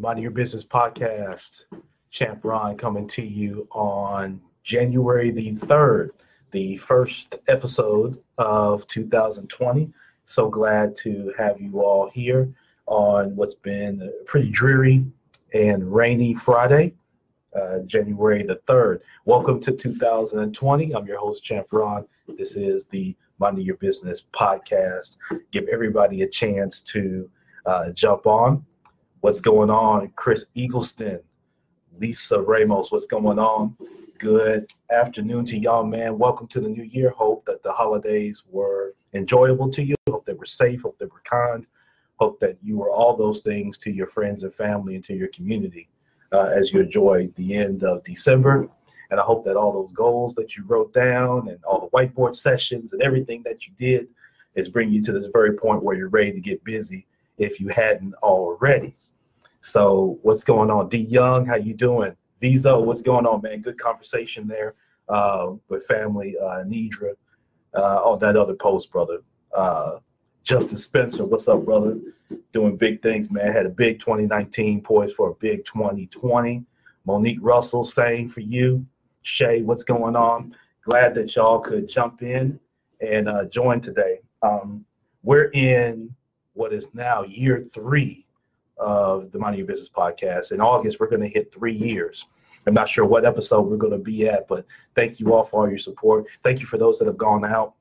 The Mind Your Business podcast. Champ'Ron coming to you on January the 3rd, the first episode of 2020. So glad to have you all here on what's been a pretty dreary and rainy Friday, uh, January the 3rd. Welcome to 2020. I'm your host, Champ'Ron. This is the Mind Your Business podcast. Give everybody a chance to uh, jump on What's going on? Chris Eagleston, Lisa Ramos, what's going on? Good afternoon to y'all, man. Welcome to the new year. Hope that the holidays were enjoyable to you. Hope they were safe. Hope they were kind. Hope that you were all those things to your friends and family and to your community uh, as you enjoy the end of December. And I hope that all those goals that you wrote down and all the whiteboard sessions and everything that you did is bringing you to this very point where you're ready to get busy if you hadn't already. So what's going on? D Young, how you doing? Visa, what's going on, man? Good conversation there uh, with family. Uh, Nidra, uh, on that other post, brother. Uh, Justin Spencer, what's up, brother? Doing big things, man. Had a big 2019, poised for a big 2020. Monique Russell, same for you. Shay, what's going on? Glad that y'all could jump in and uh, join today. Um, we're in what is now year three of the Mind Your Business podcast. In August, we're going to hit three years. I'm not sure what episode we're going to be at, but thank you all for all your support. Thank you for those that have gone out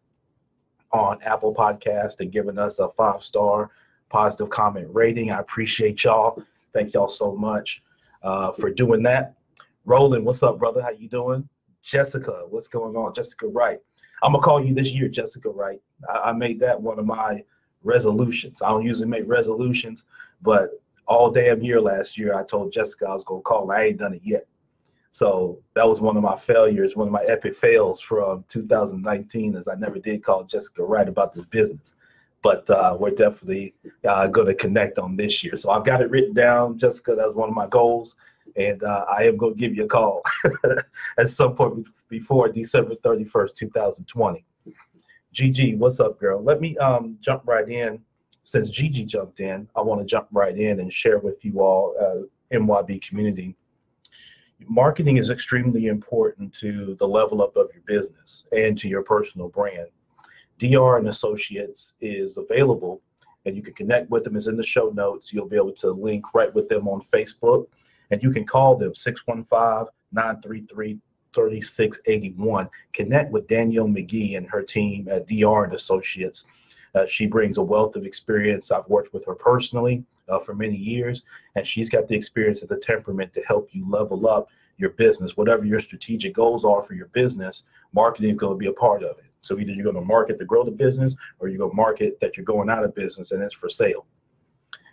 on Apple Podcast and given us a five star positive comment rating. I appreciate y'all. Thank y'all so much uh, for doing that. Roland, what's up, brother? How you doing? Jessica, what's going on? Jessica Wright. I'm gonna call you this year, Jessica Wright. I, I made that one of my resolutions. I don't usually make resolutions, but all damn year last year, I told Jessica I was gonna call. I ain't done it yet. So that was one of my failures, one of my epic fails from 2019, is I never did call Jessica Wright about this business. But uh, we're definitely uh, going to connect on this year. So I've got it written down, Jessica. That was one of my goals, and uh, I am going to give you a call at some point before December 31st, 2020. GG, what's up, girl? Let me um, jump right in since Gigi jumped in, I want to jump right in and share with you all, uh, MYB community. Marketing is extremely important to the level up of your business and to your personal brand. DR and Associates is available, and you can connect with them. It's in the show notes. You'll be able to link right with them on Facebook, and you can call them 615 933 3681. Connect with Danielle McGee and her team at DR and Associates uh, she brings a wealth of experience. I've worked with her personally uh, for many years, and she's got the experience and the temperament to help you level up your business. Whatever your strategic goals are for your business, marketing is going to be a part of it. So either you're going to market to grow the business, or you're going to market that you're going out of business and it's for sale.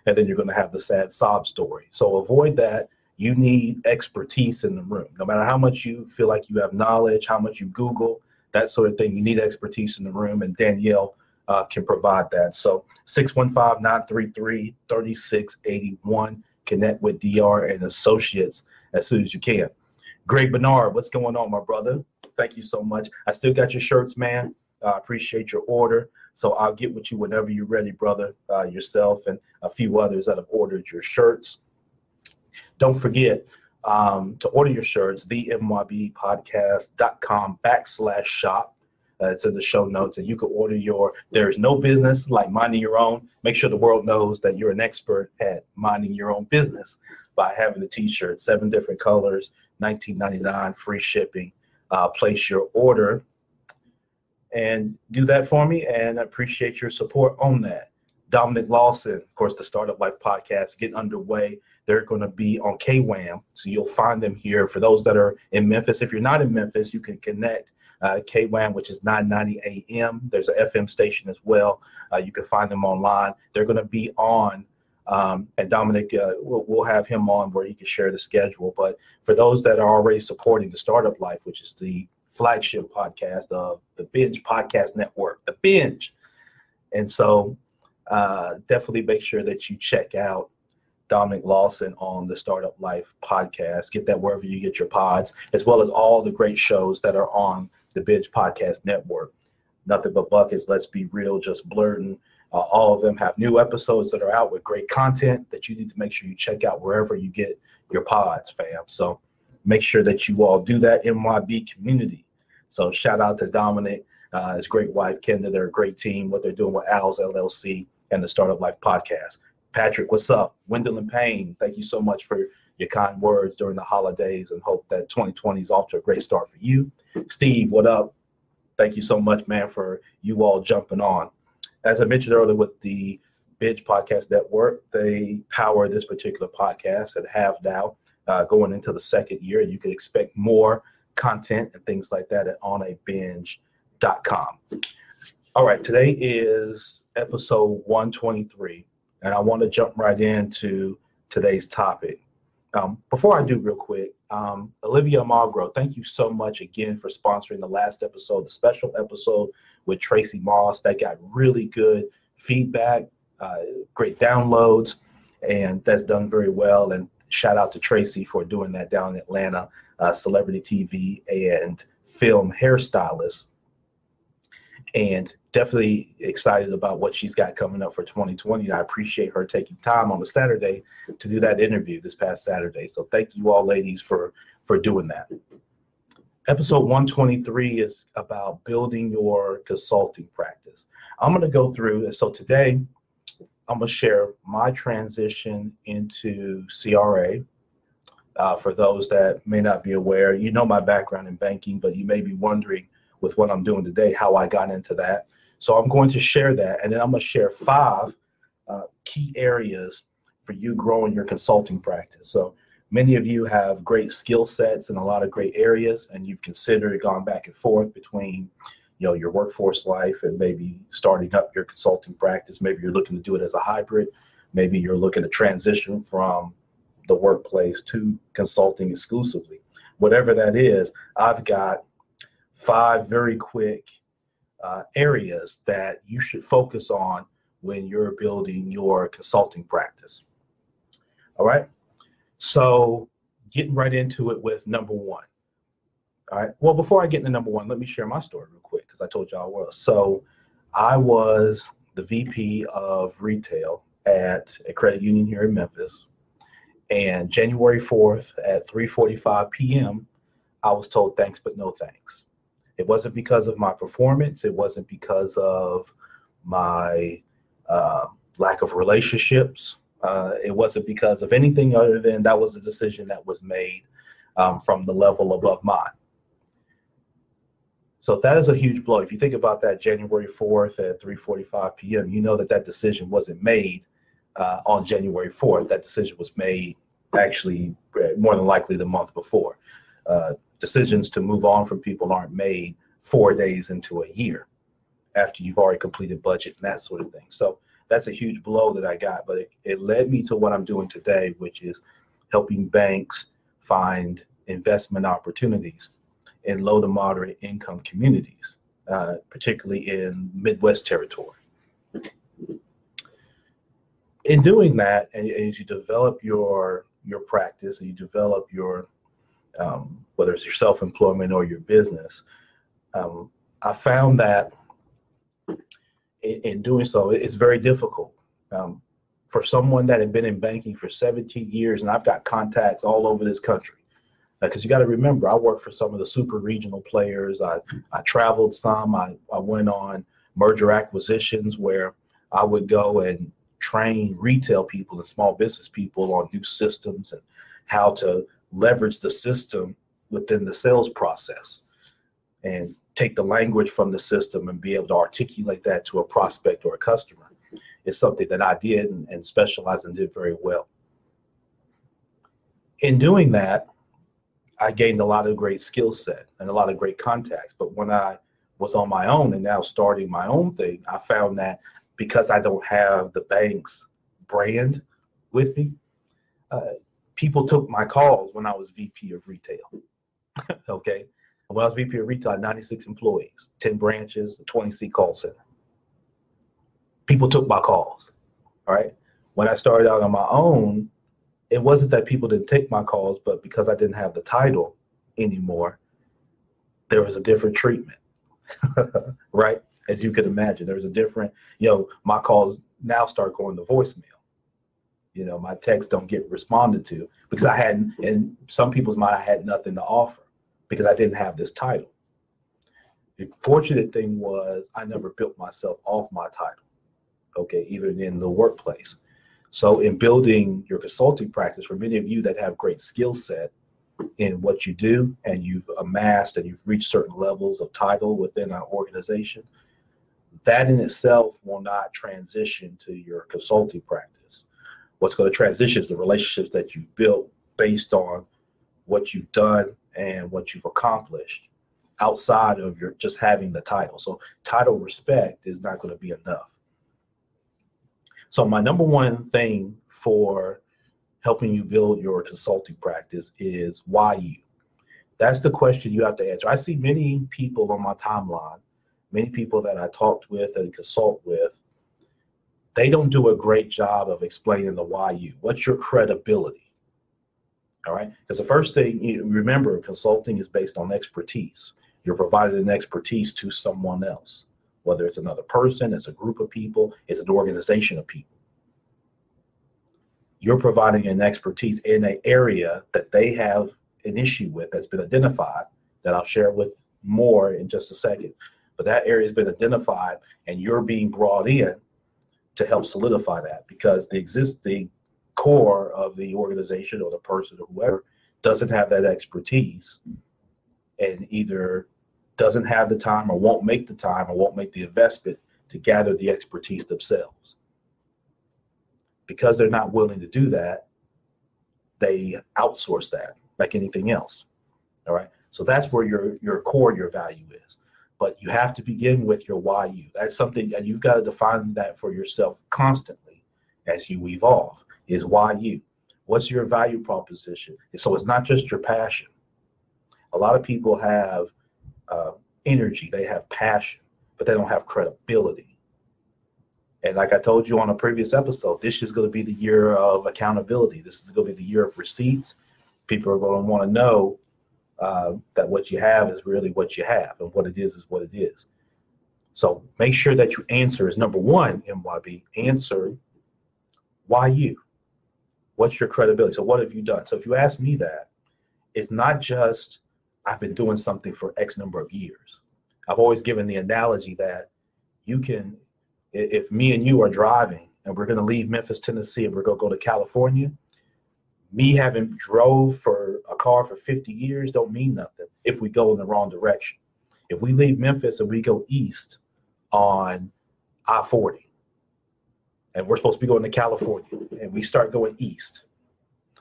And then you're going to have the sad sob story. So avoid that. You need expertise in the room. No matter how much you feel like you have knowledge, how much you Google, that sort of thing, you need expertise in the room. And Danielle uh, can provide that. So 615-933-3681. Connect with DR and Associates as soon as you can. Greg Bernard, what's going on, my brother? Thank you so much. I still got your shirts, man. I uh, appreciate your order. So I'll get with you whenever you're ready, brother. Uh, yourself and a few others that have ordered your shirts. Don't forget um, to order your shirts, themybpodcast.com backslash shop. Uh, in the show notes, and you can order your. There is no business like minding your own. Make sure the world knows that you're an expert at minding your own business by having a T-shirt, seven different colors, 19.99, free shipping. Uh, place your order and do that for me, and I appreciate your support on that. Dominic Lawson, of course, the Startup Life podcast getting underway. They're going to be on KWAM, so you'll find them here. For those that are in Memphis, if you're not in Memphis, you can connect uh, which is 990 AM. There's an FM station as well. Uh, you can find them online. They're going to be on Um, and Dominic, uh, we'll, we'll, have him on where he can share the schedule. But for those that are already supporting the Startup Life, which is the flagship podcast of the Binge Podcast Network, the Binge. And so uh, definitely make sure that you check out Dominic Lawson on the Startup Life podcast. Get that wherever you get your pods, as well as all the great shows that are on the Binge Podcast Network. Nothing but buckets. Let's be real. Just blurting. Uh, all of them have new episodes that are out with great content that you need to make sure you check out wherever you get your pods, fam. So make sure that you all do that MYB community. So shout out to Dominic, uh, his great wife Kendra. They're a great team. What they're doing with Owls LLC and the Startup Life podcast. Patrick, what's up? Wendell and Payne, thank you so much for your kind words during the holidays and hope that 2020 is off to a great start for you. Steve, what up? Thank you so much, man, for you all jumping on. As I mentioned earlier with the Binge Podcast Network, they power this particular podcast and have now uh, going into the second year. You can expect more content and things like that at onabinge.com. All right, today is episode 123, and I want to jump right into today's topic. Um, before I do, real quick, um, Olivia Magro, thank you so much again for sponsoring the last episode, the special episode with Tracy Moss. That got really good feedback, uh, great downloads, and that's done very well. And shout out to Tracy for doing that down in Atlanta, uh, celebrity TV and film hairstylist and definitely excited about what she's got coming up for 2020. I appreciate her taking time on a Saturday to do that interview this past Saturday. So thank you all, ladies, for for doing that. Episode 123 is about building your consulting practice. I'm going to go through, so today I'm going to share my transition into CRA. Uh, for those that may not be aware, you know my background in banking, but you may be wondering with what I'm doing today, how I got into that. So I'm going to share that, and then I'm going to share five uh, key areas for you growing your consulting practice. So many of you have great skill sets in a lot of great areas, and you've considered gone back and forth between you know your workforce life and maybe starting up your consulting practice maybe you're looking to do it as a hybrid maybe you're looking to transition from the workplace to consulting exclusively whatever that is i've got five very quick uh, areas that you should focus on when you're building your consulting practice. All right. So, getting right into it with number one. All right. Well, before I get into number one, let me share my story real quick because I told y'all I was. So, I was the VP of retail at a credit union here in Memphis. And January 4th at 3:45 p.m., I was told thanks but no thanks. It wasn't because of my performance. It wasn't because of my uh, lack of relationships. Uh, it wasn't because of anything other than that was the decision that was made um, from the level above mine. So that is a huge blow. If you think about that January 4th at 3:45 p.m., you know that that decision wasn't made uh, on January 4th. That decision was made actually uh, more than likely the month before. Uh, decisions to move on from people aren't made four days into a year after you've already completed budget and that sort of thing. So that's a huge blow that I got, but it, it led me to what I'm doing today, which is helping banks find investment opportunities in low to moderate income communities, uh, particularly in Midwest territory. In doing that, and as you develop your your practice and you develop your um, whether it's your self-employment or your business, um, I found that in, in, doing so, it's very difficult. Um, for someone that had been in banking for 17 years, and I've got contacts all over this country, because uh, you got to remember, I worked for some of the super regional players. I, I traveled some. I, I went on merger acquisitions where I would go and train retail people and small business people on new systems and how to leverage the system within the sales process and take the language from the system and be able to articulate that to a prospect or a customer is something that I did and, and specialized and did very well. In doing that, I gained a lot of great skill set and a lot of great contacts. But when I was on my own and now starting my own thing, I found that because I don't have the bank's brand with me. Uh, people took my calls when I was VP of retail. okay. When I was VP of retail, I had 96 employees, 10 branches, a 20 seat call center. People took my calls. All right. When I started out on my own, it wasn't that people didn't take my calls, but because I didn't have the title anymore, there was a different treatment. right? As you could imagine, there was a different, you know, my calls now start going to voicemail. You know, my texts don't get responded to because I hadn't, in some people's mind, I had nothing to offer because I didn't have this title. The fortunate thing was I never built myself off my title, okay, even in the workplace. So in building your consulting practice, for many of you that have great skill set in what you do and you've amassed and you've reached certain levels of title within our organization, that in itself will not transition to your consulting practice. What's going to transition is the relationships that you've built based on what you've done and what you've accomplished outside of your just having the title. So title respect is not going to be enough. So my number one thing for helping you build your consulting practice is why you? That's the question you have to answer. I see many people on my timeline, many people that I talked with and consult with, they don't do a great job of explaining the why you. What's your credibility? All right. Because the first thing you remember, consulting is based on expertise. You're providing an expertise to someone else, whether it's another person, it's a group of people, it's an organization of people. You're providing an expertise in an area that they have an issue with that's been identified that I'll share with more in just a second. But that area has been identified and you're being brought in to help solidify that because the existing core of the organization or the person or whoever doesn't have that expertise and either doesn't have the time or won't make the time or won't make the investment to gather the expertise themselves. Because they're not willing to do that, they outsource that like anything else. All right. So that's where your your core, your value is. But you have to begin with your why you. That's something and you've got to define that for yourself constantly as you evolve is why you. What's your value proposition? So it's not just your passion. A lot of people have uh, energy, they have passion, but they don't have credibility. And like I told you on a previous episode, this is going to be the year of accountability. This is going to be the year of receipts. People are going to want to know uh, that what you have is really what you have, and what it is is what it is. So make sure that you answer is number one, MYB, answer why you? What's your credibility? So what have you done? So if you ask me that, it's not just I've been doing something for X number of years. I've always given the analogy that you can, if me and you are driving and we're going to leave Memphis, Tennessee, and we're going to go to California, me having drove for a car for 50 years don't mean nothing if we go in the wrong direction. If we leave Memphis and we go east on I 40, and we're supposed to be going to California, and we start going east,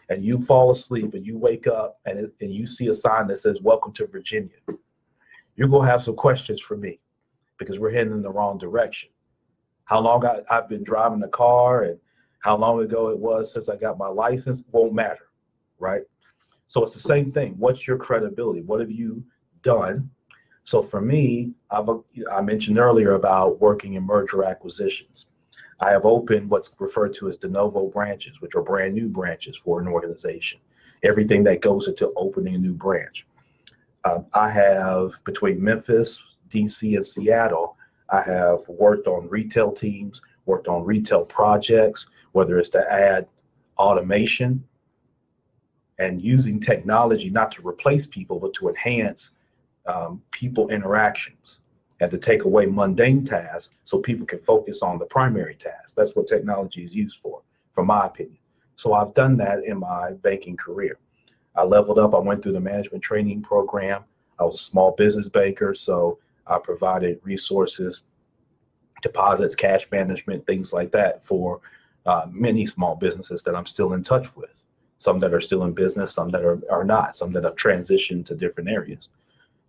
and you fall asleep and you wake up and, and you see a sign that says "Welcome to Virginia," you're gonna have some questions for me because we're heading in the wrong direction. How long I, I've been driving the car and how long ago it was since I got my license won't matter, right? So it's the same thing. What's your credibility? What have you done? So for me, I've I mentioned earlier about working in merger acquisitions. I have opened what's referred to as de novo branches, which are brand new branches for an organization. Everything that goes into opening a new branch. Um, I have between Memphis, DC, and Seattle, I have worked on retail teams, worked on retail projects, whether it's to add automation and using technology not to replace people, but to enhance um, people interactions and to take away mundane tasks so people can focus on the primary task. That's what technology is used for, from my opinion. So I've done that in my banking career. I leveled up, I went through the management training program. I was a small business banker, so I provided resources, deposits, cash management, things like that for uh, many small businesses that I'm still in touch with. Some that are still in business, some that are, are not, some that have transitioned to different areas.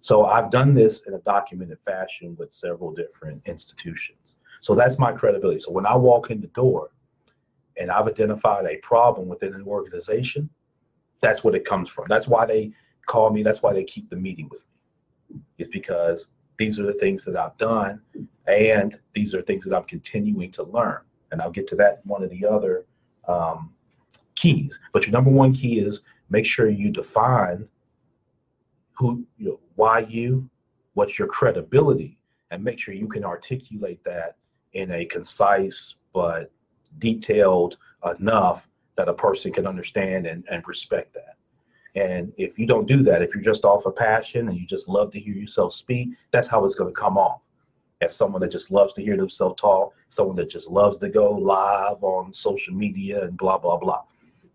So I've done this in a documented fashion with several different institutions. So that's my credibility. So when I walk in the door, and I've identified a problem within an organization, that's what it comes from. That's why they call me. That's why they keep the meeting with me. It's because these are the things that I've done, and these are things that I'm continuing to learn. And I'll get to that one of the other um, keys. But your number one key is make sure you define who, you know, why you, what's your credibility, and make sure you can articulate that in a concise but detailed enough that a person can understand and, and respect that. And if you don't do that, if you're just off a of passion and you just love to hear yourself speak, that's how it's going to come off. As someone that just loves to hear themselves talk, someone that just loves to go live on social media and blah, blah, blah.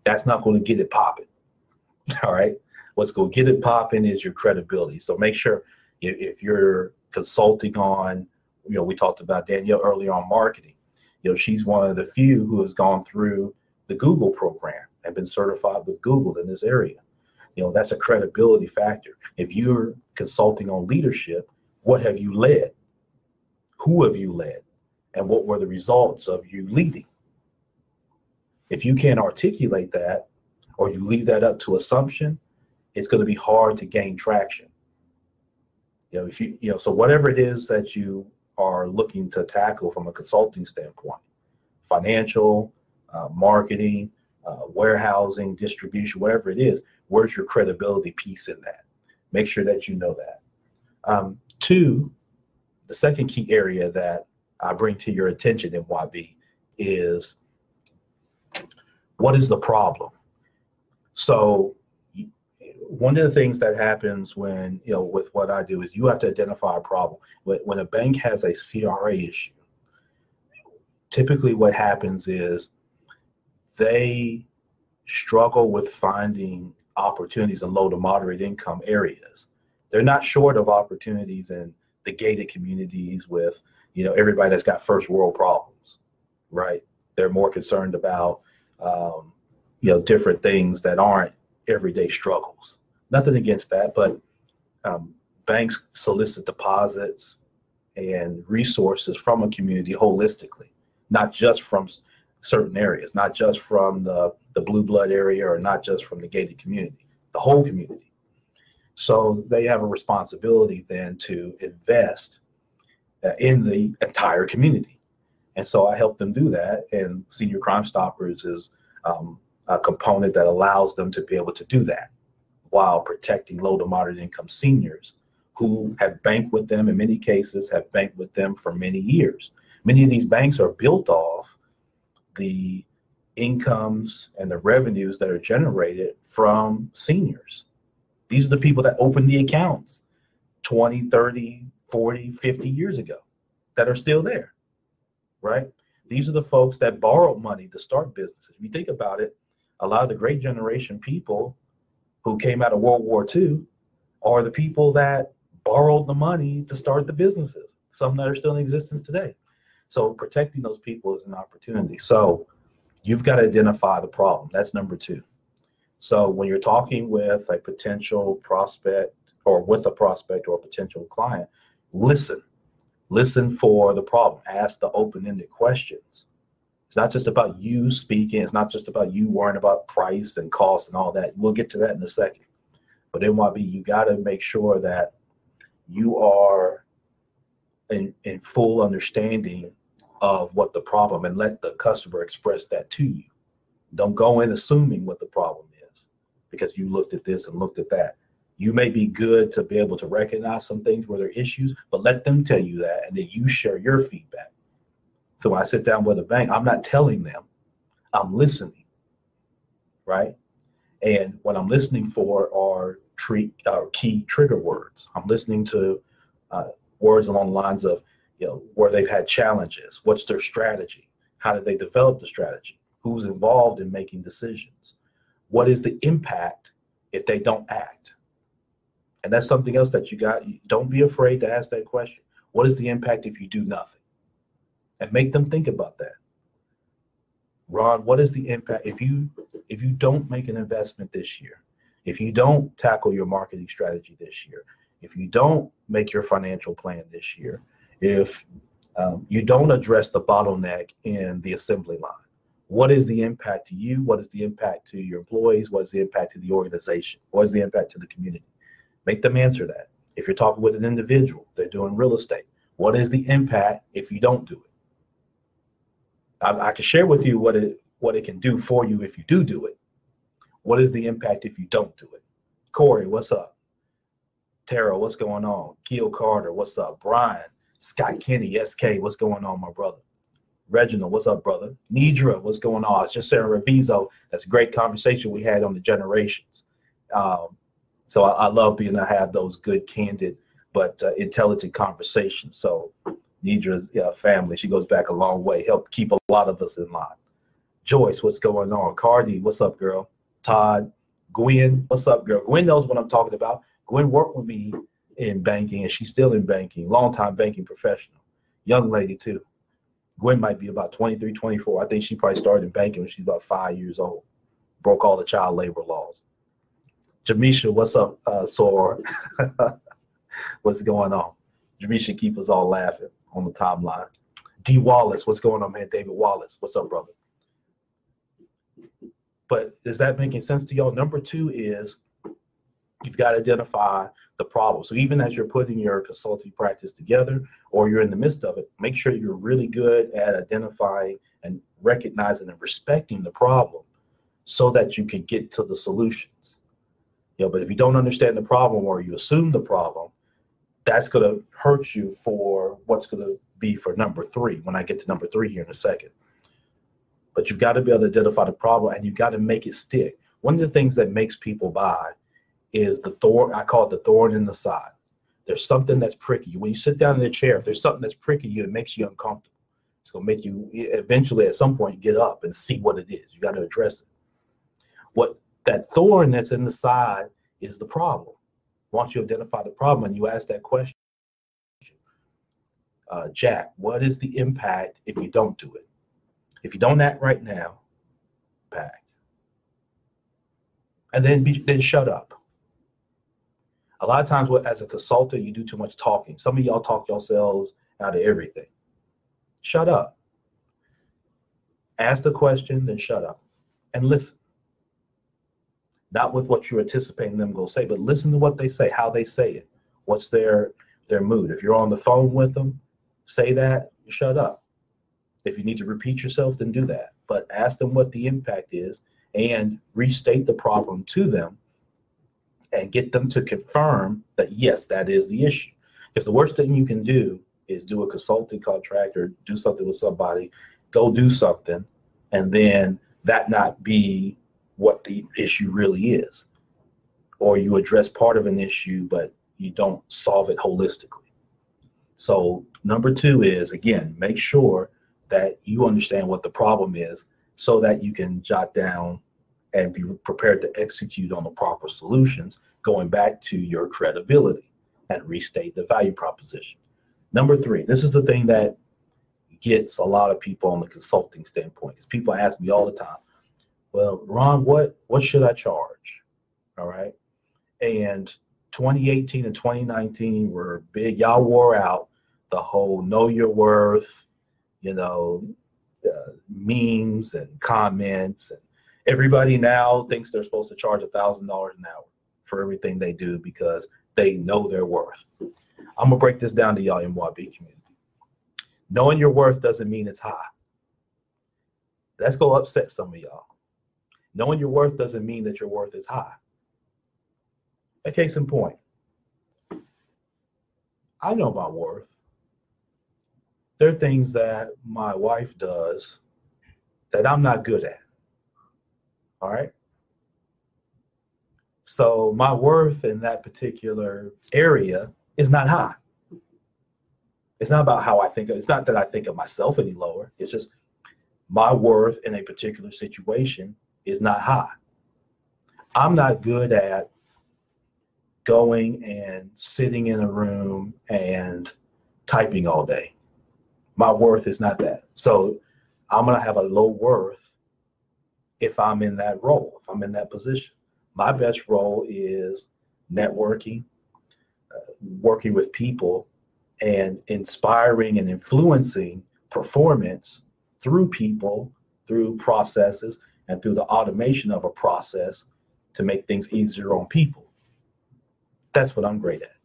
That's not going to get it popping. All right. What's going to get it popping is your credibility. So make sure if you're consulting on, you know, we talked about Danielle earlier on marketing. You know, she's one of the few who has gone through the Google program and been certified with Google in this area. You know, that's a credibility factor. If you're consulting on leadership, what have you led? Who have you led? And what were the results of you leading? If you can't articulate that or you leave that up to assumption, it's going to be hard to gain traction. You know, if you, you know, so whatever it is that you are looking to tackle from a consulting standpoint, financial, uh, marketing, uh, warehousing, distribution, whatever it is, where's your credibility piece in that? Make sure that you know that. Um, two, the second key area that I bring to your attention in is what is the problem? So one of the things that happens when you know with what I do is you have to identify a problem. When, when a bank has a CRA issue, typically what happens is they struggle with finding opportunities in low to moderate income areas. They're not short of opportunities in the gated communities with, you know, everybody that's got first world problems, right? They're more concerned about, um, you know, different things that aren't everyday struggles. Nothing against that, but um, banks solicit deposits and resources from a community holistically, not just from certain areas, not just from the, the blue blood area or not just from the gated community, the whole community. So they have a responsibility then to invest uh, in the entire community. And so I help them do that. And Senior Crime Stoppers is um, a component that allows them to be able to do that while protecting low to moderate income seniors who have banked with them in many cases have banked with them for many years. Many of these banks are built off the incomes and the revenues that are generated from seniors. These are the people that opened the accounts 20, 30, 40, 50 years ago that are still there, right? These are the folks that borrowed money to start businesses. If you think about it, a lot of the great generation people who came out of World War II are the people that borrowed the money to start the businesses, some that are still in existence today. So protecting those people is an opportunity. So you've got to identify the problem. That's number two. So when you're talking with a potential prospect or with a prospect or a potential client, listen. Listen for the problem. Ask the open-ended questions. It's not just about you speaking. It's not just about you worrying about price and cost and all that. We'll get to that in a second. But MYB, you got to make sure that you are in, in full understanding of what the problem and let the customer express that to you. Don't go in assuming what the problem because you looked at this and looked at that. You may be good to be able to recognize some things where there are issues, but let them tell you that and then you share your feedback. So when I sit down with a bank, I'm not telling them, I'm listening, right? And what I'm listening for are uh, key trigger words. I'm listening to uh, words along the lines of, you know, where they've had challenges. What's their strategy? How did they develop the strategy? Who's involved in making decisions? What is the impact if they don't act? And that's something else that you got. Don't be afraid to ask that question. What is the impact if you do nothing? And make them think about that. Ron, what is the impact if you if you don't make an investment this year? If you don't tackle your marketing strategy this year, if you don't make your financial plan this year, if um, you don't address the bottleneck in the assembly line, What is the impact to you? What is the impact to your employees? What is the impact to the organization? What is the impact to the community? Make them answer that. If you're talking with an individual, they're doing real estate. What is the impact if you don't do it? I, I can share with you what it what it can do for you if you do do it. What is the impact if you don't do it? Corey, what's up? Tara, what's going on? Gil Carter, what's up? Brian, Scott Kenny, SK, what's going on, my brother? Reginald, what's up, brother? Nidra, what's going on? It's just Sarah Reviso. That's a great conversation we had on the generations. Um, so I, I, love being to have those good, candid, but uh, intelligent conversations. So Nidra's yeah, family, she goes back a long way, helped keep a lot of us in line. Joyce, what's going on? Cardi, what's up, girl? Todd, Gwen, what's up, girl? Gwen knows what I'm talking about. Gwen worked with me in banking, and she's still in banking, longtime banking professional, young lady too. Gwen might be about 23, 24. I think she probably started in banking when she's about five years old. Broke all the child labor laws. Jamisha, what's up, uh, Sora? what's going on? Jamisha keep us all laughing on the timeline. D Wallace, what's going on, man? David Wallace, what's up, brother? But is that making sense to y'all? Number two is you've got to identify the problem. So even as you're putting your consulting practice together or you're in the midst of it, make sure you're really good at identifying and recognizing and respecting the problem so that you can get to the solutions. You know, but if you don't understand the problem or you assume the problem, that's going to hurt you for what's going to be for number three when I get to number three here in a second. But you've got to be able to identify the problem and you've got to make it stick. One of the things that makes people buy is the thorn. I call it the thorn in the side. There's something that's pricky. When you sit down in the chair, if there's something that's pricking you, it makes you uncomfortable. It's gonna make you eventually at some point get up and see what it is. You got to address it. What that thorn that's in the side is the problem. Once you identify the problem and you ask that question, uh, Jack, what is the impact if you don't do it? If you don't act right now, impact. And then be, then shut up a lot of times what as a consultant you do too much talking. Some of y'all talk yourselves out of everything. Shut up. Ask the question then shut up. And listen. Not with what you're anticipating them to say but listen to what they say how they say it. What's their their mood? If you're on the phone with them say that shut up. If you need to repeat yourself then do that. But ask them what the impact is and restate the problem to them and get them to confirm that yes, that is the issue. Because the worst thing you can do is do a consulting contract or do something with somebody, go do something, and then that not be what the issue really is. Or you address part of an issue, but you don't solve it holistically. So, number two is again, make sure that you understand what the problem is so that you can jot down and be prepared to execute on the proper solutions, going back to your credibility and restate the value proposition. Number three, this is the thing that gets a lot of people on the consulting standpoint because people ask me all the time, well, Ron, what what should I charge? All right. And 2018 and 2019 were big. Y'all wore out the whole know your worth, you know, uh, memes and comments and everybody now thinks they're supposed to charge a thousand dollars an hour for everything they do because they know their worth. I'm gonna break this down to y'all MYB community. Knowing your worth doesn't mean it's high. That's gonna upset some of y'all. Knowing your worth doesn't mean that your worth is high. A case in point. I know my worth. There are things that my wife does that I'm not good at. All right. So my worth in that particular area is not high. It's not about how I think of, it's not that I think of myself any lower. It's just my worth in a particular situation is not high. I'm not good at going and sitting in a room and typing all day. My worth is not that. So I'm going to have a low worth if I'm in that role, if I'm in that position. My best role is networking, uh, working with people, and inspiring and influencing performance through people through processes and through the automation of a process to make things easier on people. That's what I'm great at.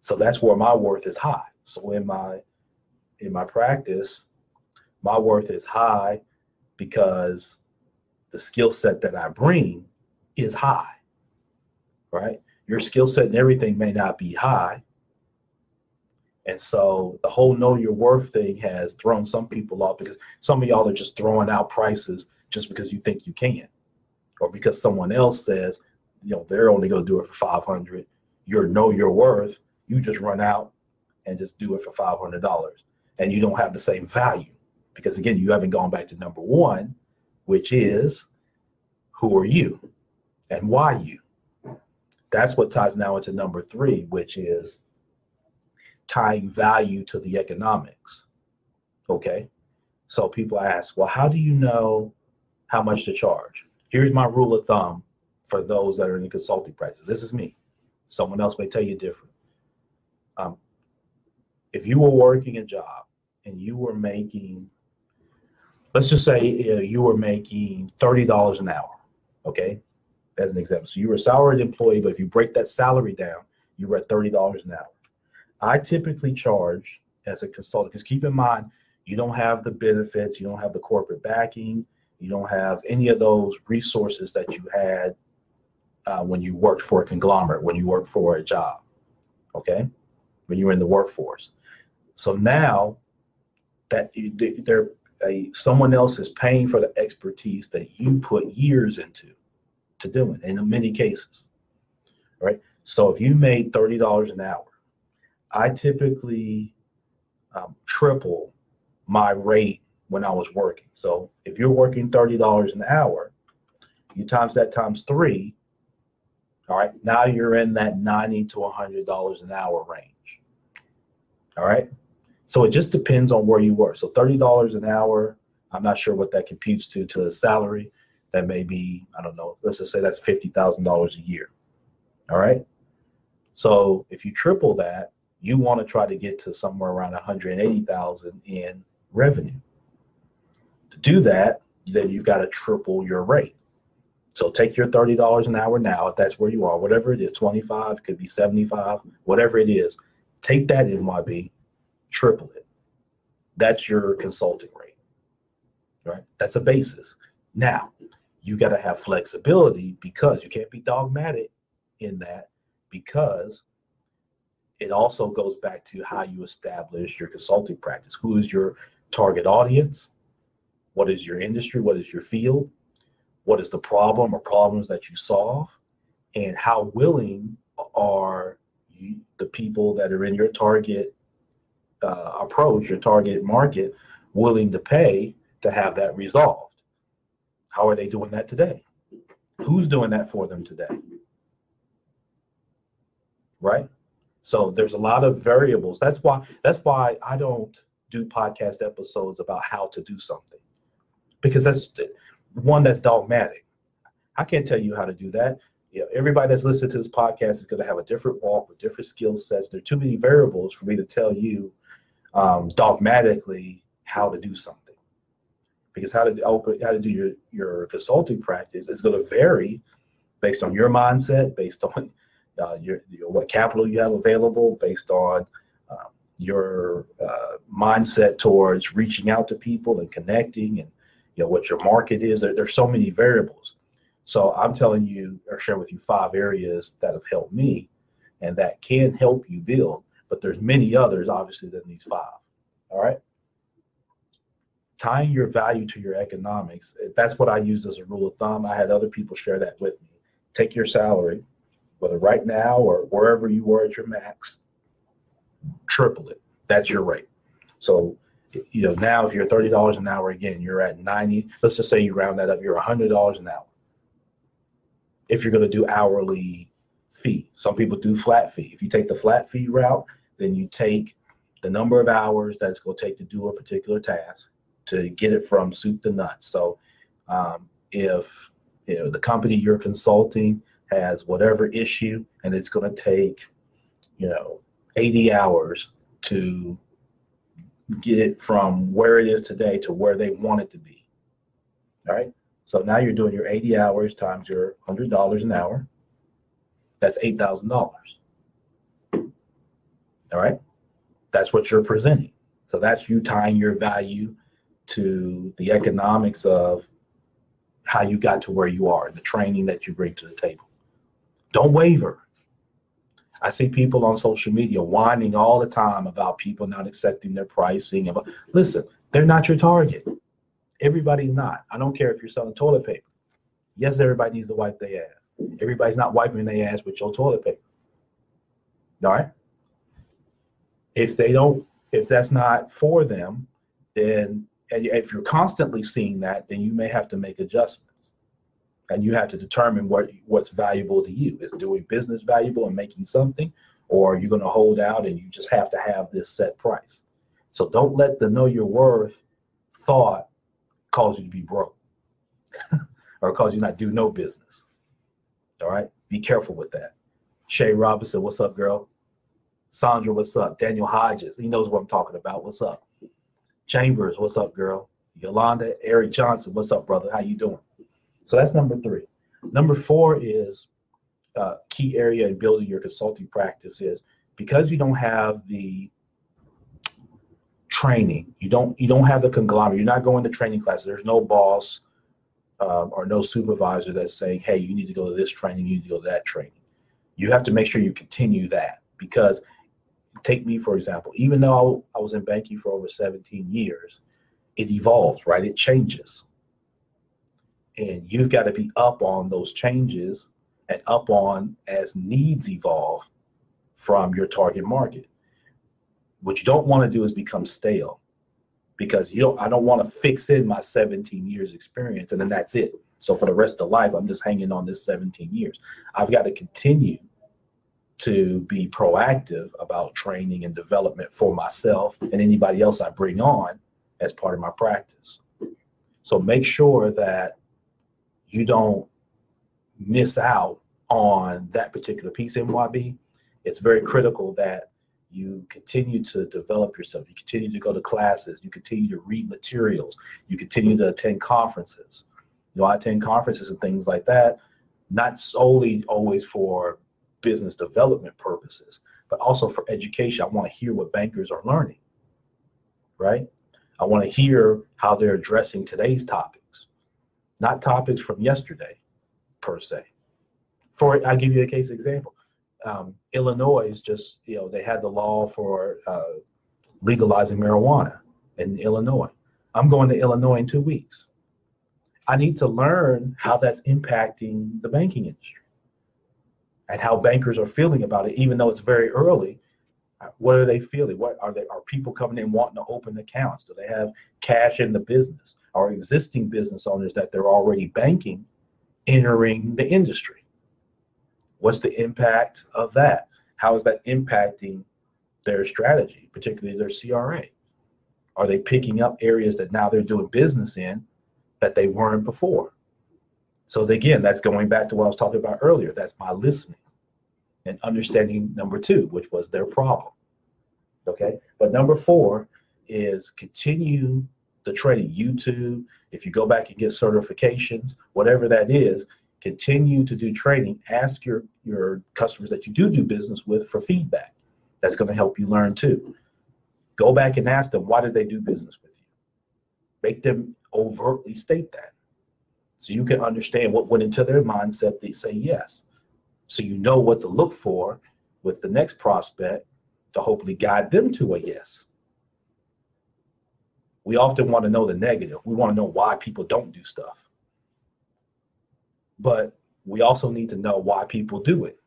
So that's where my worth is high. So in my in my practice, my worth is high because the skill set that I bring is high. Right? Your skill set and everything may not be high. And so the whole know your worth thing has thrown some people off because some of y'all are just throwing out prices just because you think you can, or because someone else says, you know, they're only going to do it for 500. You know your worth. You just run out and just do it for $500. And you don't have the same value because, again, you haven't gone back to number one, which is who are you and why you? That's what ties now into number three, which is tying value to the economics. Okay. So people ask, well, how do you know how much to charge? Here's my rule of thumb for those that are in the consulting practice. This is me. Someone else may tell you different. Um, if you were working a job and you were making, let's just say uh, you were making $30 an hour, okay? As an example. So you were a salaried employee, but if you break that salary down, you were at $30 an hour. I typically charge as a consultant, because keep in mind, you don't have the benefits, you don't have the corporate backing, you don't have any of those resources that you had uh, when you worked for a conglomerate, when you worked for a job, okay, when you're in the workforce. So now that there, someone else is paying for the expertise that you put years into to doing in many cases, right? So if you made thirty dollars an hour, I typically um, triple my rate when I was working. So if you're working thirty dollars an hour, you times that times three, all right, now you're in that ninety to hundred dollars an hour range. All right, so it just depends on where you work. So thirty dollars an hour, I'm not sure what that computes to to a salary. That may be, I don't know. Let's just say that's fifty thousand dollars a year. All right. So if you triple that, you want to try to get to somewhere around 180,000 in revenue. To do that, then you've got to triple your rate. So take your $30 an hour now, if that's where you are, whatever it is, 25, could be 75, whatever it is, take that MYB, triple it. That's your consulting rate. Right? That's a basis. Now, you got to have flexibility because you can't be dogmatic in that because it also goes back to how you establish your consulting practice. Who is your target audience? What is your industry? What is your field? what is the problem or problems that you solve and how willing are you, the people that are in your target uh, approach your target market willing to pay to have that resolved how are they doing that today who's doing that for them today right so there's a lot of variables that's why that's why i don't do podcast episodes about how to do something because that's one that's dogmatic. I can't tell you how to do that. You know, everybody that's listening to this podcast is going to have a different walk with different skill sets. There are too many variables for me to tell you um, dogmatically how to do something. Because how to open, how to do your your consulting practice is going to vary based on your mindset, based on uh, your, your, what capital you have available, based on um, your uh, mindset towards reaching out to people and connecting and you know what your market is. There, there's so many variables. So I'm telling you or share with you five areas that have helped me and that can help you build. But there's many others obviously than these five. All right. Tying your value to your economics. Eh, that's what I use as a rule of thumb. I had other people share that with me. Take your salary, whether right now or wherever you were at your max, triple it. That's your rate. So you know, now if you're thirty dollars an hour again, you're at ninety. Let's just say you round that up, you're hundred dollars an hour. If you're going to do hourly fee, some people do flat fee. If you take the flat fee route, then you take the number of hours that it's going to take to do a particular task to get it from soup to nuts. So, um, if you know the company you're consulting has whatever issue and it's going to take, you know, 80 hours to get it from where it is today to where they want it to be. All right. So now you're doing your 80 hours times your $100 an hour. That's $8,000. All right. That's what you're presenting. So that's you tying your value to the economics of how you got to where you are, the training that you bring to the table. Don't waver. I see people on social media whining all the time about people not accepting their pricing. About, listen, they're not your target. Everybody's not. I don't care if you're selling toilet paper. Yes, everybody needs to wipe their ass. Everybody's not wiping their ass with your toilet paper. All right. If they don't, if that's not for them, then and if you're constantly seeing that, then you may have to make adjustments. And you have to determine what what's valuable to you. Is doing business valuable and making something, or are you going to hold out and you just have to have this set price? So don't let the know your worth thought cause you to be broke or cause you not do no business. All right. Be careful with that. Shay Robinson, what's up, girl? Sandra, what's up? Daniel Hodges, he knows what I'm talking about. What's up? Chambers, what's up, girl? Yolanda, Eric Johnson, what's up, brother? How you doing? So that's number three. Number four is uh, key area in building your consulting practice is because you don't have the training, you don't you don't have the conglomerate. You're not going to training classes. There's no boss um, or no supervisor that's saying, "Hey, you need to go to this training. You need to go to that training." You have to make sure you continue that because take me for example even though i was in banking for over 17 years it evolves right? It changes. And you've got to be up on those changes and up on as needs evolve from your target market. What you don't want to do is become stale because you don't i don't want to fix in my 17 years experience and then that's it. So for the rest of life i'm just hanging on this 17 years. I've got to continue to be proactive about training and development for myself and anybody else I bring on as part of my practice. So make sure that you don't miss out on that particular piece MYB. It's very critical that you continue to develop yourself. You continue to go to classes. You continue to read materials. You continue to attend conferences. You know, I attend conferences and things like that, not solely always for business development purposes, but also for education. I want to hear what bankers are learning, right? I want to hear how they're addressing today's topics, not topics from yesterday, per se. For I'll give you a case example. Um, Illinois is just, you know, they had the law for uh, legalizing marijuana in Illinois. I'm going to Illinois in two weeks. I need to learn how that's impacting the banking industry and how bankers are feeling about it, even though it's very early. What are they feeling? What are they? Are people coming in wanting to open accounts? Do they have cash in the business? Are existing business owners that they're already banking entering the industry? What's the impact of that? How is that impacting their strategy, particularly their CRA? Are they picking up areas that now they're doing business in that they weren't before? So again, that's going back to what I was talking about earlier. That's my listening and understanding number two, which was their problem. Okay. But number four is continue the training. YouTube, if you go back and get certifications, whatever that is, continue to do training. Ask your, your customers that you do do business with for feedback. That's going to help you learn too. Go back and ask them, why did they do business with you? Make them overtly state that so you can understand what went into their mindset. They say yes. So you know what to look for with the next prospect to hopefully guide them to a yes. We often want to know the negative. We want to know why people don't do stuff. But we also need to know why people do it.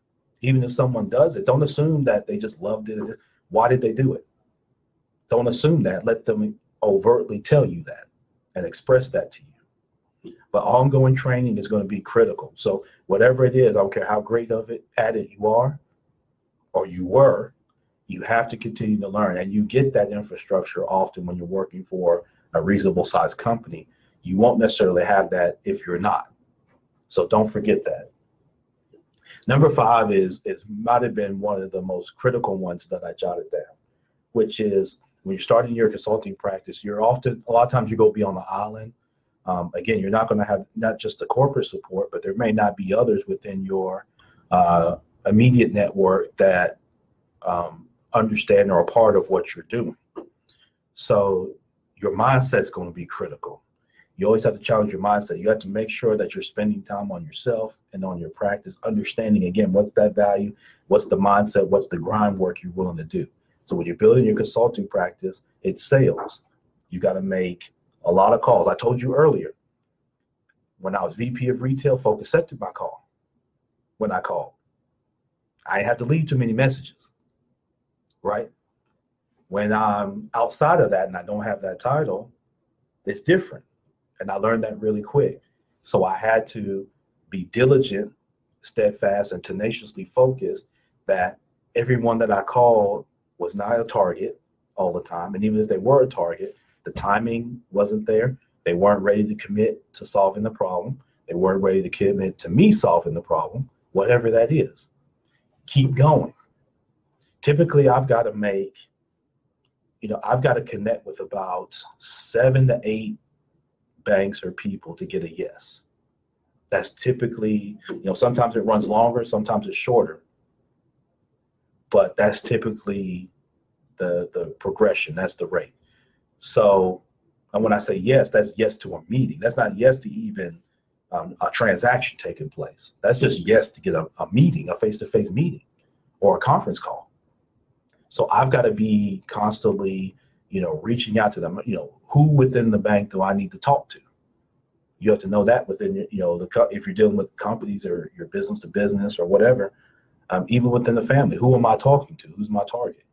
Even if someone does it, don't assume that they just loved it. Why did they do it? Don't assume that. Let them overtly tell you that and express that to you. But ongoing training is going to be critical. So whatever it is, I don't care how great of it at it you are or you were, you have to continue to learn. And you get that infrastructure often when you're working for a reasonable sized company. You won't necessarily have that if you're not. So don't forget that. Number five is is might have been one of the most critical ones that I jotted down, which is when you're starting your consulting practice, you're often a lot of times you go be on the island. Um, again, you're not going to have not just the corporate support, but there may not be others within your uh, immediate network that um, understand or are part of what you're doing. So your mindset's going to be critical. You always have to challenge your mindset. You have to make sure that you're spending time on yourself and on your practice, understanding again what's that value, what's the mindset, what's the grind work you're willing to do. So when you're building your consulting practice, it's sales. You got to make a lot of calls. I told you earlier, when I was VP of retail, folks accepted my call when I called. I didn't have to leave too many messages, right? When I'm outside of that and I don't have that title, it's different. And I learned that really quick. So I had to be diligent, steadfast, and tenaciously focused that everyone that I called was not a target all the time. And even if they were a target, the timing wasn't there. They weren't ready to commit to solving the problem. They weren't ready to commit to me solving the problem, whatever that is. Keep going. Typically, I've got to make, you know, I've got to connect with about seven to eight banks or people to get a yes. That's typically, you know, sometimes it runs longer, sometimes it's shorter but that's typically the the progression. That's the rate. So, and when I say yes, that's yes to a meeting. That's not yes to even um, a transaction taking place. That's just yes to get a, a meeting, a face to face meeting, or a conference call. So I've got to be constantly, you know, reaching out to them. You know, who within the bank do I need to talk to? You have to know that within, you know, the if you're dealing with companies or your business to business or whatever, um, even within the family. Who am I talking to? Who's my target?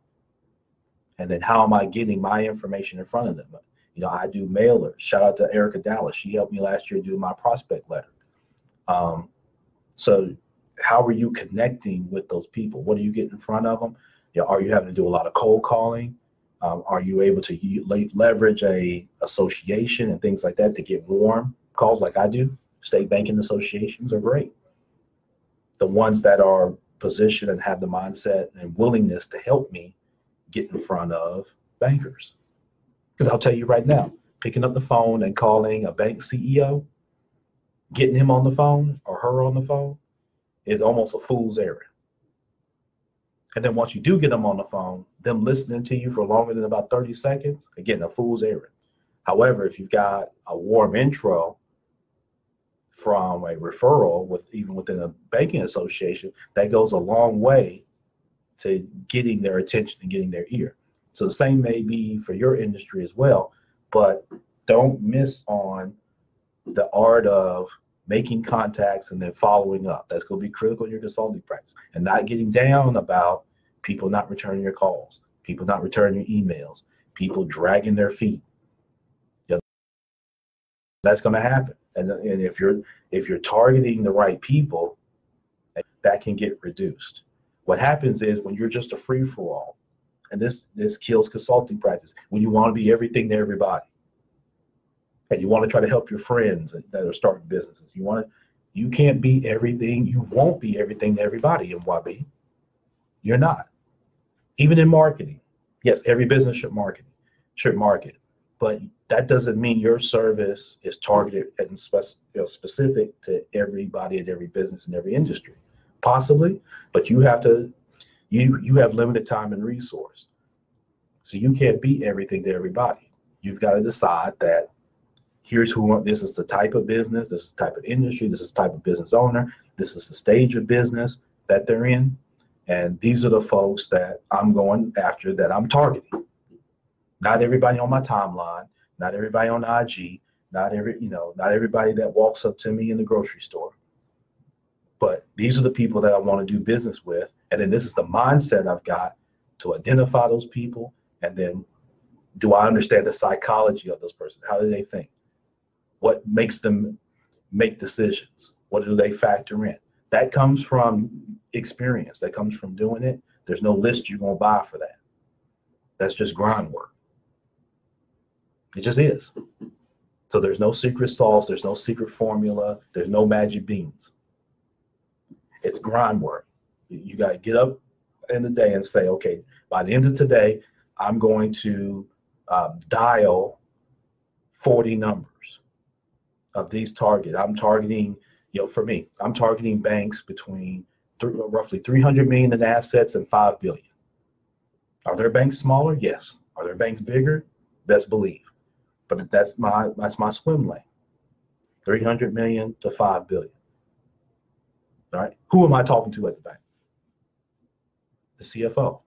And then how am I getting my information in front of them? You know, I do mailers. Shout out to Erica Dallas. She helped me last year do my prospect letter. Um, so, how are you connecting with those people? What do you get in front of them? You know, are you having to do a lot of cold calling? Um, are you able to leverage a association and things like that to get warm calls like I do? State banking associations are great. The ones that are positioned and have the mindset and willingness to help me get in front of bankers. Because I'll tell you right now, picking up the phone and calling a bank CEO, getting him on the phone or her on the phone is almost a fool's errand. And then once you do get them on the phone, them listening to you for longer than about 30 seconds, again, a fool's errand. However, if you've got a warm intro from a referral with even within a banking association, that goes a long way to getting their attention and getting their ear. So the same may be for your industry as well, but don't miss on the art of making contacts and then following up. That's going to be critical in your consulting practice and not getting down about people not returning your calls, people not returning your emails, people dragging their feet. That's going to happen. And, and if you're if you're targeting the right people, that can get reduced. What happens is when you're just a free for all, and this this kills consulting practice. When you want to be everything to everybody, and you want to try to help your friends that are starting businesses, you want to you can't be everything. You won't be everything to everybody MYB. You're not. Even in marketing, yes, every business should market, should market, but that doesn't mean your service is targeted and you know, specific to everybody at every business in every industry. Possibly, but you have to you you have limited time and resource. So you can't be everything to everybody. You've got to decide that here's who want this is the type of business, this is the type of industry, this is the type of business owner, this is the stage of business that they're in. And these are the folks that I'm going after that I'm targeting. Not everybody on my timeline, not everybody on IG, not every, you know, not everybody that walks up to me in the grocery store. But these are the people that I want to do business with. And then this is the mindset I've got to identify those people. And then do I understand the psychology of those persons? How do they think? What makes them make decisions? What do they factor in? That comes from experience. That comes from doing it. There's no list you're going to buy for that. That's just grind work. It just is. So there's no secret sauce, there's no secret formula, there's no magic beans. It's grind work. You got to get up in the day and say, okay, by the end of today, I'm going to uh, dial 40 numbers of these target. I'm targeting, you know, for me, I'm targeting banks between th- roughly 300 million in assets and 5 billion. Are there banks smaller? Yes. Are there banks bigger? Best believe. But that's my that's my swim lane. 300 million to 5 billion. Right. Who am I talking to at the bank? The CFO,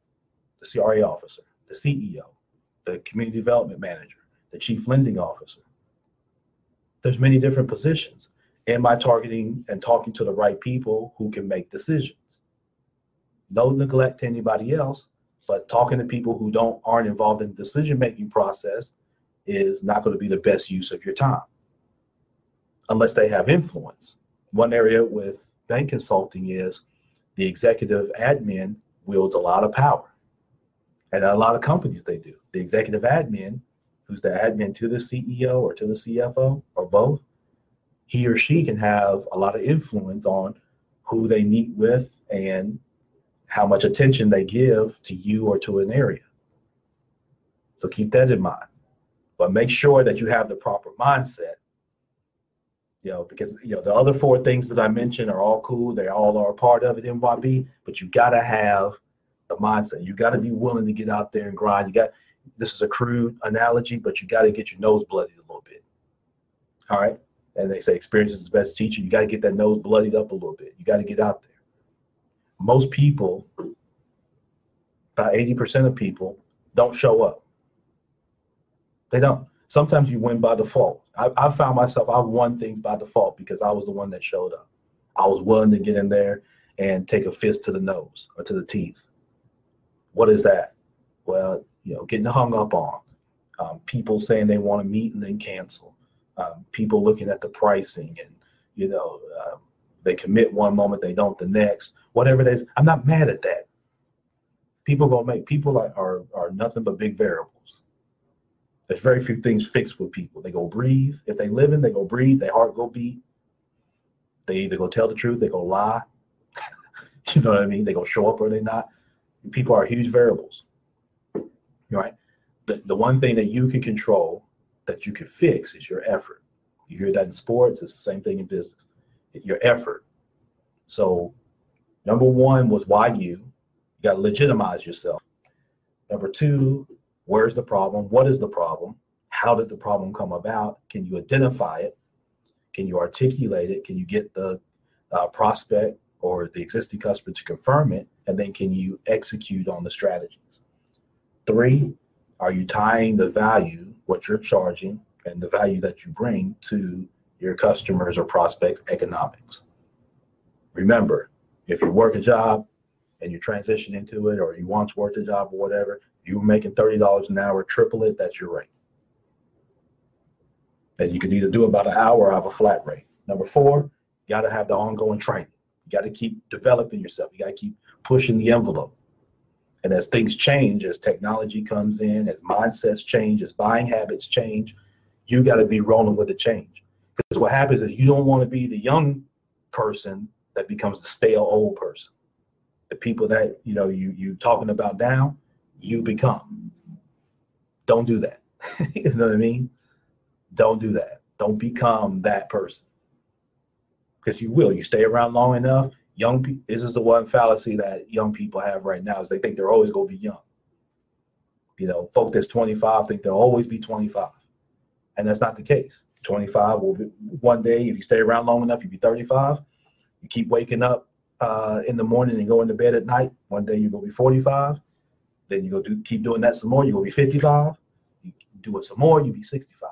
the CRA officer, the CEO, the community development manager, the chief lending officer. There's many different positions. Am I targeting and talking to the right people who can make decisions? No neglect to anybody else, but talking to people who don't aren't involved in the decision making process is not going to be the best use of your time unless they have influence. One area with bank consulting is the executive admin wields a lot of power. And a lot of companies they do. The executive admin, who's the admin to the CEO or to the CFO or both, he or she can have a lot of influence on who they meet with and how much attention they give to you or to an area. So keep that in mind. But make sure that you have the proper mindset. You know, because you know the other four things that I mentioned are all cool. They all are part of it, MYB, but you gotta have the mindset. You gotta be willing to get out there and grind. You got this is a crude analogy, but you gotta get your nose bloodied a little bit. All right. And they say experience is the best teacher. You got to get that nose bloodied up a little bit. You got to get out there. Most people, about 80% of people, don't show up. They don't. Sometimes you win by default. I, I found myself, I won things by default because I was the one that showed up. I was willing to get in there and take a fist to the nose or to the teeth. What is that? Well, you know, getting hung up on. Um, people saying they want to meet and then cancel um, people looking at the pricing and you know um, they commit one moment they don't the next whatever it is i'm not mad at that people gonna make people are, are, are nothing but big variables there's very few things fixed with people they go breathe if they live in they go breathe their heart go beat they either go tell the truth they go lie you know what i mean they go show up or they not people are huge variables right the, the one thing that you can control that you can fix is your effort. You hear that in sports, it's the same thing in business. Your effort. So, number one was why you. You got to legitimize yourself. Number two, where's the problem? What is the problem? How did the problem come about? Can you identify it? Can you articulate it? Can you get the uh, prospect or the existing customer to confirm it? And then can you execute on the strategies? Three, are you tying the value what you're charging and the value that you bring to your customers or prospects economics. Remember, if you work a job and you transition into it or you once worked a job or whatever, you were making $30 an hour, triple it, that's your rate. And you can either do about an hour have a flat rate. Number four, you got to have the ongoing training. You got to keep developing yourself. You got to keep pushing the envelope. And as things change, as technology comes in, as mindsets change, as buying habits change, you got to be rolling with the change. Because what happens is you don't want to be the young person that becomes the stale old person. The people that you know you you talking about now, you become. Don't do that. you know what I mean? Don't do that. Don't become that person. Because you will. You stay around long enough, young people this is the one fallacy that young people have right now is they think they're always going to be young you know folk that's 25 think they'll always be 25 and that's not the case 25 will be one day if you stay around long enough you'll be 35 you keep waking up uh, in the morning and going to bed at night one day you're going to be 45 then you go do keep doing that some more you're to be 55 you do it some more you be 65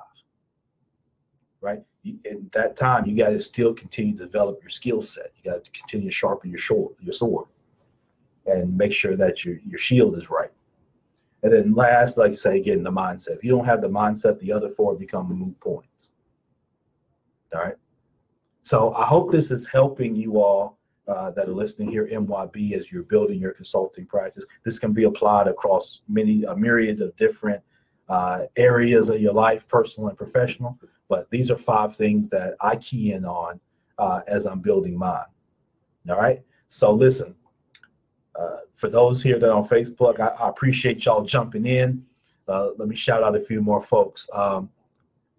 right in that time, you got to still continue to develop your skill set. You got to continue to sharpen your sword, your sword, and make sure that your your shield is right. And then last, like you say, again, the mindset. If you don't have the mindset, the other four become moot points. All right. So I hope this is helping you all uh, that are listening here, MYB, as you're building your consulting practice. This can be applied across many a myriad of different uh, areas of your life, personal and professional. But these are five things that I key in on uh, as I'm building mine. All right. So listen, Uh, for those here that are on Facebook, I, I appreciate y'all jumping in. Uh, let me shout out a few more folks. Um,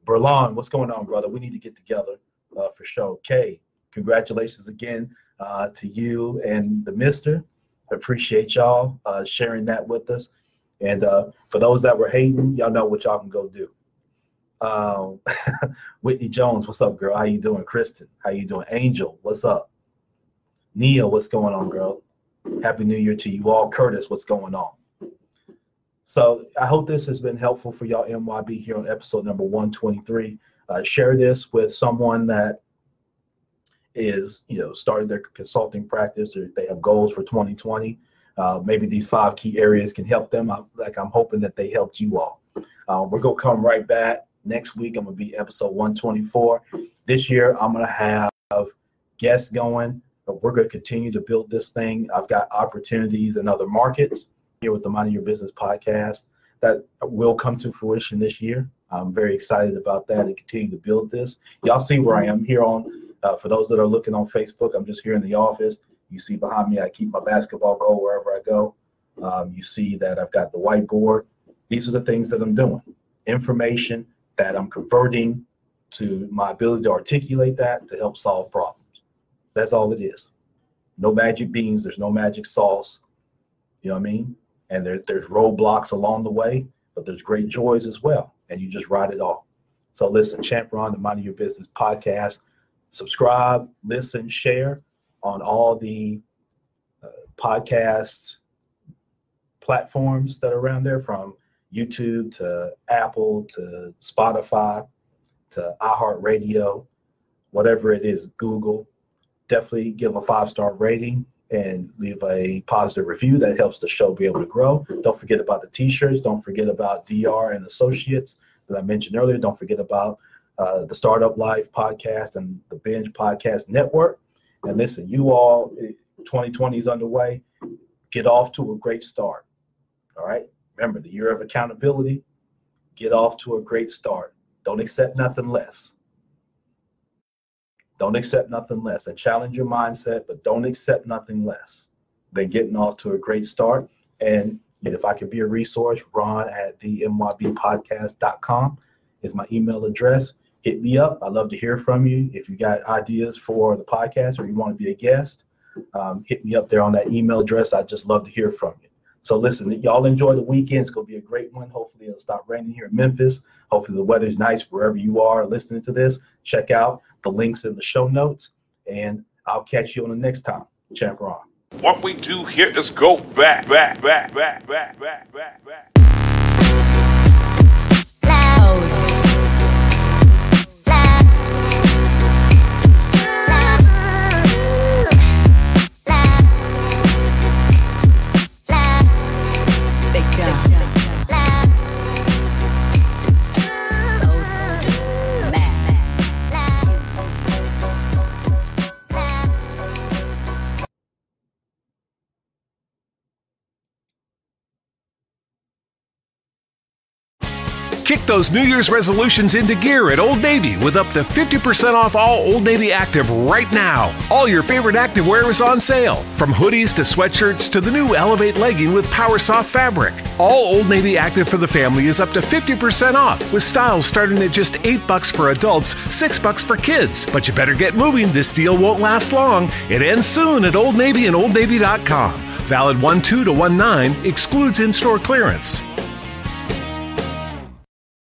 Berlon, what's going on, brother? We need to get together uh, for sure. Kay, congratulations again uh, to you and the Mister. Appreciate y'all uh, sharing that with us. And uh, for those that were hating, y'all know what y'all can go do. Um, Whitney Jones, what's up, girl? How you doing? Kristen, how you doing? Angel, what's up? Nia, what's going on, girl? Happy New Year to you all. Curtis, what's going on? So I hope this has been helpful for y'all MYB here on episode number 123. Uh, share this with someone that is, you know, starting their consulting practice or they have goals for 2020. Uh, maybe these five key areas can help them. I, like I'm hoping that they helped you all. Uh, we're gonna come right back next week. I'm gonna be episode 124. This year I'm gonna have guests going. But we're gonna continue to build this thing. I've got opportunities in other markets here with the Mind Your Business podcast that will come to fruition this year. I'm very excited about that and continue to build this. Y'all see where I am here on. Uh, for those that are looking on Facebook, I'm just here in the office. You see behind me, I keep my basketball goal wherever I go. Um, you see that I've got the whiteboard. These are the things that I'm doing. Information that I'm converting to my ability to articulate that to help solve problems. That's all it is. No magic beans. There's no magic sauce. You know what I mean? And there, there's roadblocks along the way, but there's great joys as well. And you just ride it all. So listen, Champ'Ron, the Mind Your Business podcast. Subscribe, listen, share on all the uh, podcast platforms that are around there from YouTube to Apple to Spotify to iHeartRadio, whatever it is, Google. Definitely give a five star rating and leave a positive review. That helps the show be able to grow. Don't forget about the t shirts. Don't forget about DR and Associates that I mentioned earlier. Don't forget about uh, the Startup Life podcast and the Binge Podcast Network. And listen, you all, 2020 is underway. Get off to a great start. All right. Remember the year of accountability. Get off to a great start. Don't accept nothing less. Don't accept nothing less and challenge your mindset, but don't accept nothing less than getting off to a great start. And if I could be a resource, ron at the mybpodcast.com is my email address. Hit me up. i love to hear from you. If you got ideas for the podcast or you want to be a guest, um, hit me up there on that email address. I'd just love to hear from you. So listen, y'all enjoy the weekend. It's gonna be a great one. Hopefully it'll stop raining here in Memphis. Hopefully the weather's nice wherever you are listening to this. Check out the links in the show notes, and I'll catch you on the next time. Champ'Ron. What we do here is go back, back, back, back, back, back, back, back. Kick those New Year's resolutions into gear at Old Navy with up to 50% off all Old Navy Active right now. All your favorite activewear is on sale, from hoodies to sweatshirts to the new Elevate legging with Power Soft fabric. All Old Navy Active for the family is up to 50% off, with styles starting at just 8 bucks for adults, 6 bucks for kids. But you better get moving, this deal won't last long. It ends soon at Old Navy and OldNavy.com. Valid 1 2 to 1 9, excludes in store clearance.